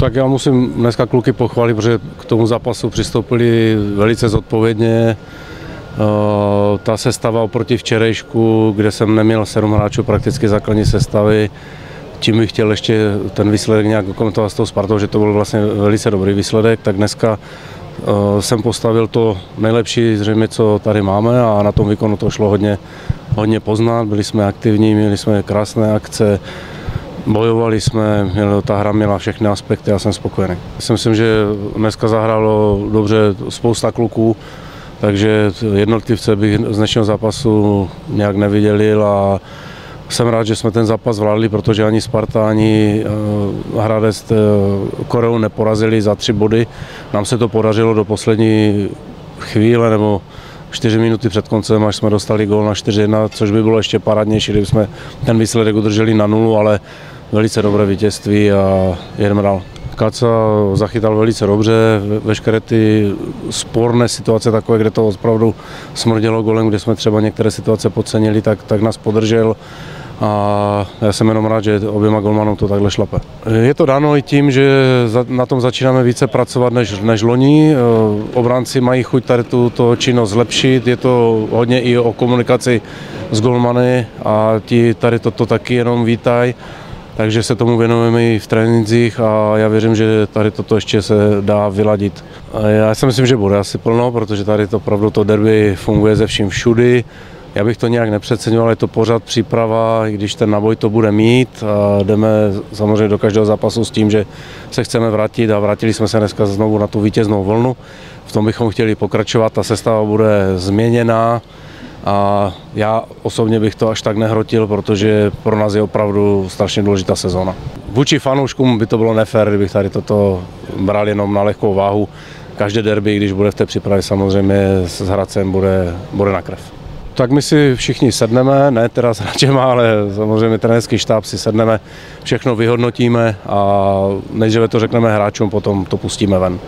Tak já musím dneska kluky pochválit, protože k tomu zápasu přistoupili velice zodpovědně. Eh, ta sestava oproti včerejšku, kde jsem neměl sedm hráčů prakticky základní sestavy, tím bych chtěl ještě ten výsledek nějak komentovat s tou Spartou, že to byl vlastně velice dobrý výsledek, tak dneska eh, jsem postavil to nejlepší zřejmě, co tady máme a na tom výkonu to šlo hodně, hodně poznat. Byli jsme aktivní, měli jsme krásné akce, Bojovali jsme, ta hra měla všechny aspekty, já jsem spokojený. Já myslím, že dneska zahrálo dobře spousta kluků, takže jednotlivce bych z dnešního zápasu nějak nevydělil a jsem rád, že jsme ten zápas vládli, protože ani Sparta, ani uh, Hradec uh, Koreu neporazili za tři body. Nám se to podařilo do poslední chvíle nebo čtyři minuty před koncem, až jsme dostali gól na 4-1, což by bylo ještě parádnější, kdyby jsme ten výsledek udrželi na nulu, ale velice dobré vítězství a jedeme dál. Kaca zachytal velice dobře, veškeré ty sporné situace takové, kde to opravdu smrdělo golem, kde jsme třeba některé situace podcenili, tak, tak nás podržel a já jsem jenom rád, že oběma golmanům to takhle šlape. Je to dáno i tím, že na tom začínáme více pracovat než, než loni. Obránci mají chuť tady tu to činnost zlepšit, je to hodně i o komunikaci s golmany a ti tady toto taky jenom vítají takže se tomu věnujeme i v trénincích a já věřím, že tady toto ještě se dá vyladit. Já si myslím, že bude asi plno, protože tady to opravdu to derby funguje ze vším všudy. Já bych to nějak nepřeceňoval, je to pořád příprava, i když ten naboj to bude mít. A jdeme samozřejmě do každého zápasu s tím, že se chceme vrátit a vrátili jsme se dneska znovu na tu vítěznou vlnu. V tom bychom chtěli pokračovat, ta sestava bude změněná a já osobně bych to až tak nehrotil, protože pro nás je opravdu strašně důležitá sezóna. Vůči fanouškům by to bylo nefér, kdybych tady toto bral jenom na lehkou váhu. Každé derby, když bude v té přípravě samozřejmě s Hradcem, bude, bude na krev. Tak my si všichni sedneme, ne teda s hráčem, ale samozřejmě trenerský štáb si sedneme, všechno vyhodnotíme a nejdříve to řekneme hráčům, potom to pustíme ven.